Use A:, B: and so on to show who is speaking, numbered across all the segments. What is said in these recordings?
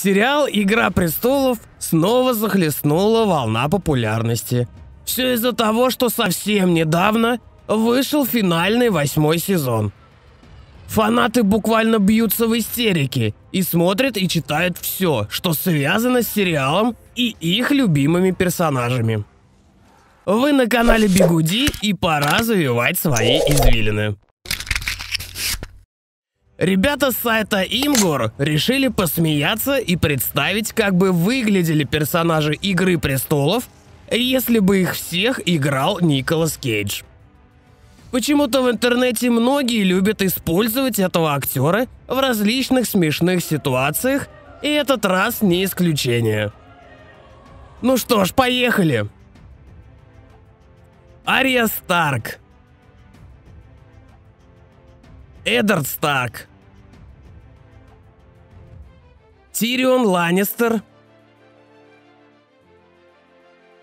A: Сериал «Игра престолов» снова захлестнула волна популярности. Все из-за того, что совсем недавно вышел финальный восьмой сезон. Фанаты буквально бьются в истерике и смотрят и читают все, что связано с сериалом и их любимыми персонажами. Вы на канале Бигуди и пора завивать свои извилины. Ребята с сайта Имгор решили посмеяться и представить, как бы выглядели персонажи Игры Престолов, если бы их всех играл Николас Кейдж. Почему-то в интернете многие любят использовать этого актера в различных смешных ситуациях, и этот раз не исключение. Ну что ж, поехали. Ария Старк. Эдард Старк. Тирион Ланнистер.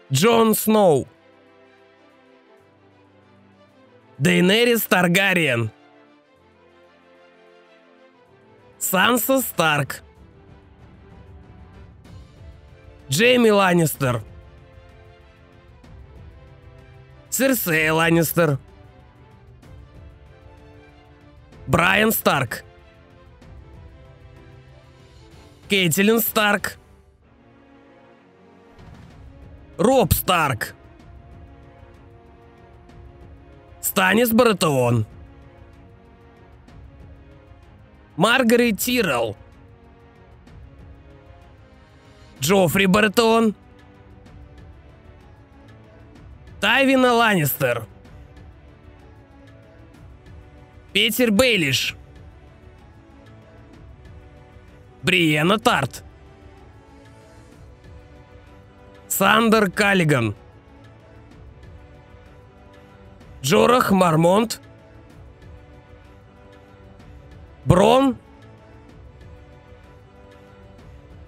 A: Джон Сноу. Дейнерис Таргариен. Санса Старк. Джейми Ланнистер. Серсея Ланнистер. Брайан Старк. Кейтилин Старк. Роб Старк. Станис Баратеон. Маргарет Тиррелл. Джоффри Баратеон. Тайвина Ланнистер. Питер Бейлиш. Бриена Тарт. Сандер Каллиган. Джорах Мармонт. Брон.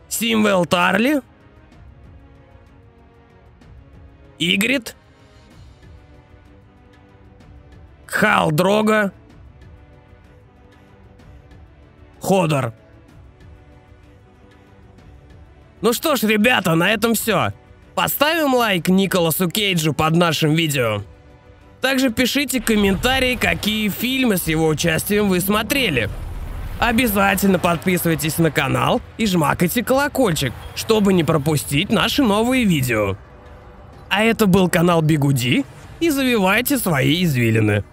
A: Симвел Тарли. Игрит. Хал Дрога. Ходор. Ну что ж, ребята, на этом все. Поставим лайк Николасу Кейджу под нашим видео. Также пишите комментарии, какие фильмы с его участием вы смотрели. Обязательно подписывайтесь на канал и жмакайте колокольчик, чтобы не пропустить наши новые видео. А это был канал Бигуди, и завивайте свои извилины.